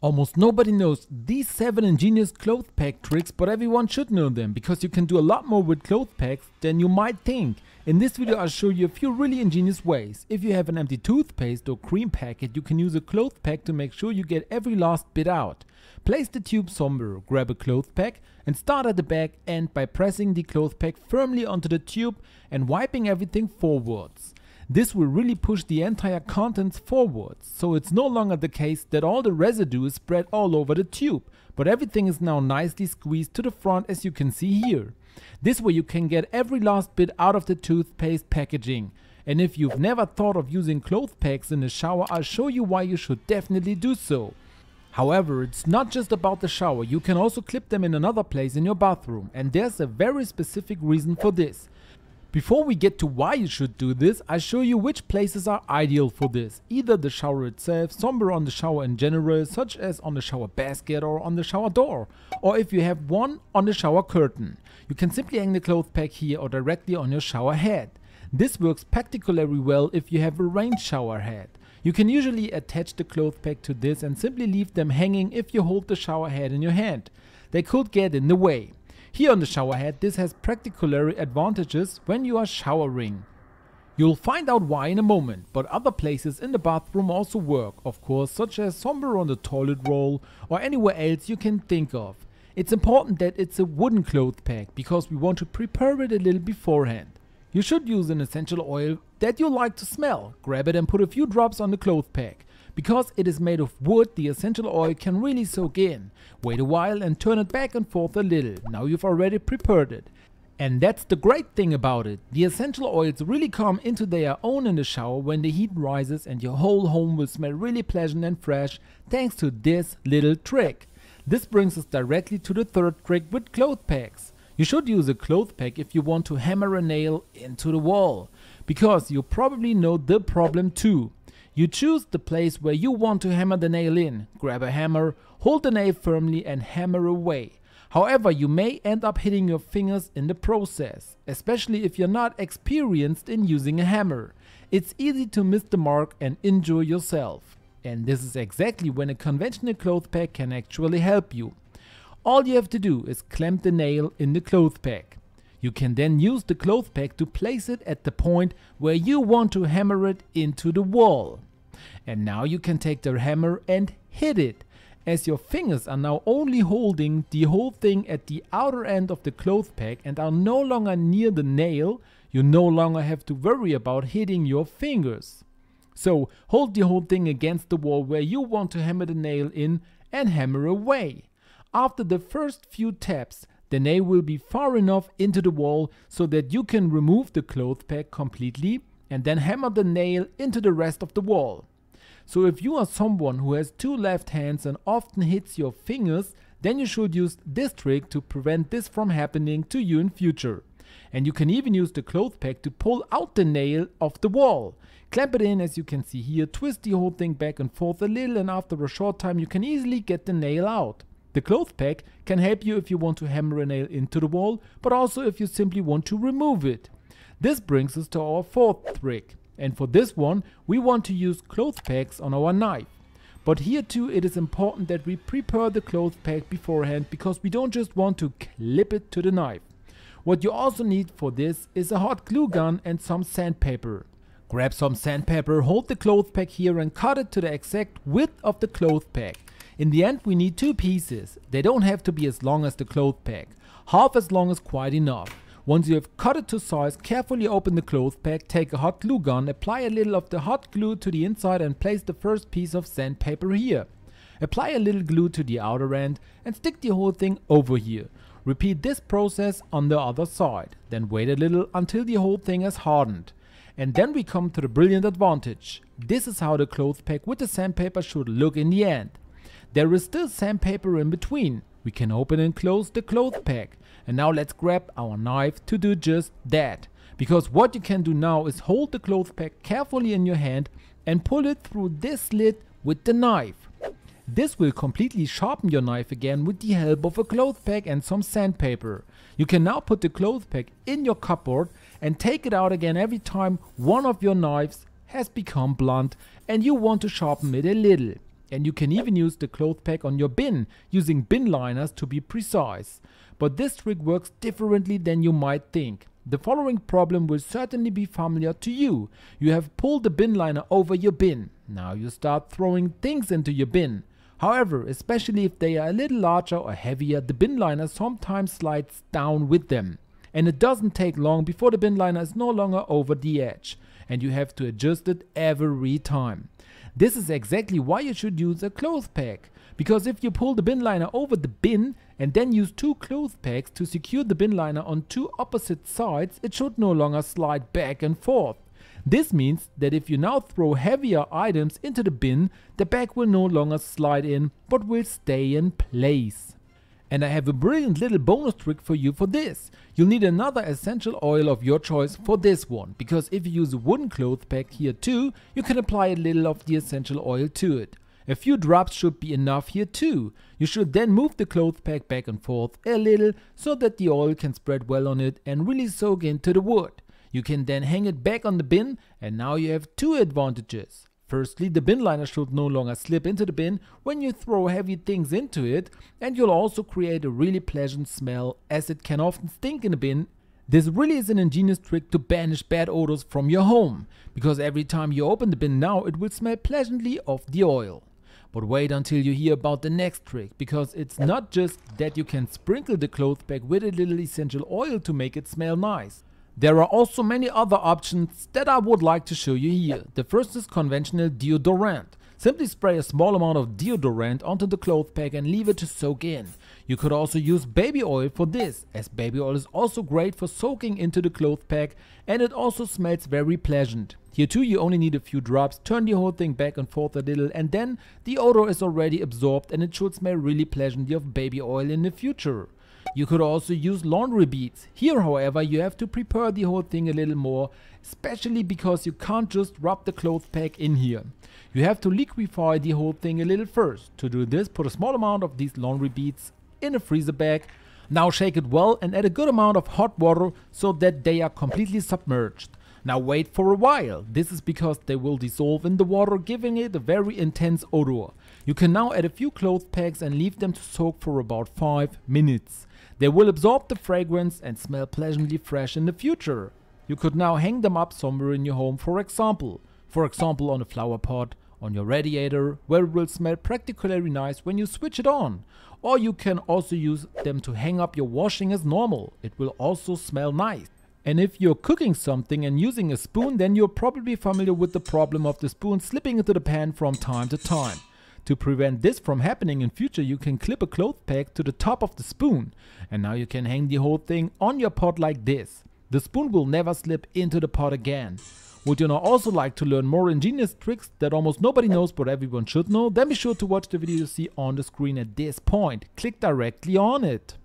Almost nobody knows these 7 ingenious cloth pack tricks but everyone should know them because you can do a lot more with cloth packs than you might think. In this video I'll show you a few really ingenious ways. If you have an empty toothpaste or cream packet you can use a cloth pack to make sure you get every last bit out. Place the tube somewhere, grab a cloth pack and start at the back end by pressing the cloth pack firmly onto the tube and wiping everything forwards. This will really push the entire contents forwards, so it's no longer the case that all the residue is spread all over the tube, but everything is now nicely squeezed to the front as you can see here. This way you can get every last bit out of the toothpaste packaging. And if you've never thought of using cloth packs in the shower, I'll show you why you should definitely do so. However, it's not just about the shower, you can also clip them in another place in your bathroom, and there's a very specific reason for this. Before we get to why you should do this, I show you which places are ideal for this. Either the shower itself, somewhere on the shower in general, such as on the shower basket or on the shower door. Or if you have one on the shower curtain. You can simply hang the cloth pack here or directly on your shower head. This works particularly well if you have a rain shower head. You can usually attach the cloth pack to this and simply leave them hanging if you hold the shower head in your hand. They could get in the way. Here on the shower head this has particular advantages when you are showering. You'll find out why in a moment, but other places in the bathroom also work, of course, such as somewhere on the toilet roll or anywhere else you can think of. It's important that it's a wooden cloth pack because we want to prepare it a little beforehand. You should use an essential oil that you like to smell. Grab it and put a few drops on the cloth pack. Because it is made of wood, the essential oil can really soak in. Wait a while and turn it back and forth a little. Now you've already prepared it. And that's the great thing about it. The essential oils really come into their own in the shower when the heat rises and your whole home will smell really pleasant and fresh thanks to this little trick. This brings us directly to the third trick with cloth packs. You should use a cloth pack if you want to hammer a nail into the wall, because you probably know the problem too. You choose the place where you want to hammer the nail in, grab a hammer, hold the nail firmly and hammer away. However, you may end up hitting your fingers in the process, especially if you're not experienced in using a hammer. It's easy to miss the mark and injure yourself. And this is exactly when a conventional cloth pack can actually help you. All you have to do is clamp the nail in the cloth pack. You can then use the cloth pack to place it at the point where you want to hammer it into the wall. And now you can take the hammer and hit it, as your fingers are now only holding the whole thing at the outer end of the cloth peg and are no longer near the nail, you no longer have to worry about hitting your fingers. So hold the whole thing against the wall where you want to hammer the nail in and hammer away. After the first few taps, the nail will be far enough into the wall so that you can remove the cloth peg completely and then hammer the nail into the rest of the wall. So if you are someone who has two left hands and often hits your fingers, then you should use this trick to prevent this from happening to you in future. And you can even use the cloth pack to pull out the nail off the wall. Clamp it in as you can see here, twist the whole thing back and forth a little and after a short time you can easily get the nail out. The cloth pack can help you if you want to hammer a nail into the wall, but also if you simply want to remove it. This brings us to our fourth trick. And for this one, we want to use cloth packs on our knife. But here too it is important that we prepare the cloth pack beforehand because we don't just want to clip it to the knife. What you also need for this is a hot glue gun and some sandpaper. Grab some sandpaper, hold the cloth pack here and cut it to the exact width of the cloth pack. In the end we need two pieces. They don't have to be as long as the cloth pack. Half as long is quite enough. Once you have cut it to size, carefully open the cloth pack, take a hot glue gun, apply a little of the hot glue to the inside and place the first piece of sandpaper here. Apply a little glue to the outer end and stick the whole thing over here. Repeat this process on the other side, then wait a little until the whole thing has hardened. And then we come to the brilliant advantage. This is how the cloth pack with the sandpaper should look in the end. There is still sandpaper in between. We can open and close the cloth pack. And now let's grab our knife to do just that. Because what you can do now is hold the cloth pack carefully in your hand and pull it through this slit with the knife. This will completely sharpen your knife again with the help of a cloth pack and some sandpaper. You can now put the cloth pack in your cupboard and take it out again every time one of your knives has become blunt and you want to sharpen it a little. And you can even use the cloth pack on your bin, using bin liners to be precise. But this trick works differently than you might think. The following problem will certainly be familiar to you. You have pulled the bin liner over your bin. Now you start throwing things into your bin. However, especially if they are a little larger or heavier, the bin liner sometimes slides down with them. And it doesn't take long before the bin liner is no longer over the edge and you have to adjust it every time. This is exactly why you should use a cloth pack, because if you pull the bin liner over the bin and then use two cloth packs to secure the bin liner on two opposite sides, it should no longer slide back and forth. This means that if you now throw heavier items into the bin, the bag will no longer slide in but will stay in place. And I have a brilliant little bonus trick for you for this. You'll need another essential oil of your choice for this one, because if you use a wooden cloth pack here too, you can apply a little of the essential oil to it. A few drops should be enough here too. You should then move the cloth pack back and forth a little so that the oil can spread well on it and really soak into the wood. You can then hang it back on the bin and now you have two advantages. Firstly, the bin liner should no longer slip into the bin when you throw heavy things into it and you'll also create a really pleasant smell as it can often stink in a bin this really is an ingenious trick to banish bad odors from your home, because every time you open the bin now it will smell pleasantly of the oil. But wait until you hear about the next trick, because it's not just that you can sprinkle the cloth bag with a little essential oil to make it smell nice. There are also many other options that I would like to show you here. The first is conventional deodorant. Simply spray a small amount of deodorant onto the cloth pack and leave it to soak in. You could also use baby oil for this, as baby oil is also great for soaking into the cloth pack and it also smells very pleasant. Here too you only need a few drops, turn the whole thing back and forth a little and then the odor is already absorbed and it should smell really pleasantly of baby oil in the future. You could also use laundry beads. Here however you have to prepare the whole thing a little more, especially because you can't just rub the cloth pack in here. You have to liquefy the whole thing a little first. To do this put a small amount of these laundry beads in a freezer bag. Now shake it well and add a good amount of hot water so that they are completely submerged. Now wait for a while, this is because they will dissolve in the water giving it a very intense odor. You can now add a few cloth packs and leave them to soak for about 5 minutes. They will absorb the fragrance and smell pleasantly fresh in the future. You could now hang them up somewhere in your home for example. For example on a flower pot, on your radiator, where it will smell particularly nice when you switch it on. Or you can also use them to hang up your washing as normal. It will also smell nice. And if you're cooking something and using a spoon, then you're probably familiar with the problem of the spoon slipping into the pan from time to time. To prevent this from happening in future, you can clip a cloth peg to the top of the spoon. And now you can hang the whole thing on your pot like this. The spoon will never slip into the pot again. Would you now also like to learn more ingenious tricks that almost nobody knows but everyone should know? Then be sure to watch the video you see on the screen at this point. Click directly on it.